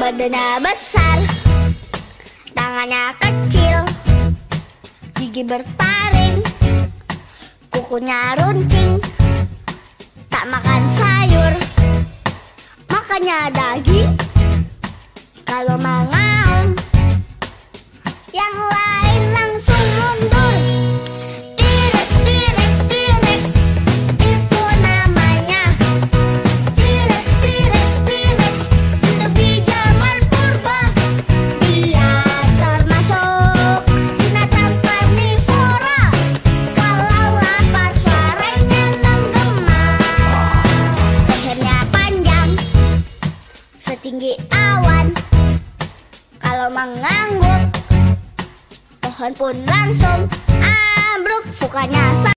Badannya besar. Tangannya kecil Gigi bertaring Kukunya runcing Tak makan sayur. Makannya daging Kalau mengaum Setinggi awan. Kalau mengangguk Pohon pun langsung ambruk. Sukanya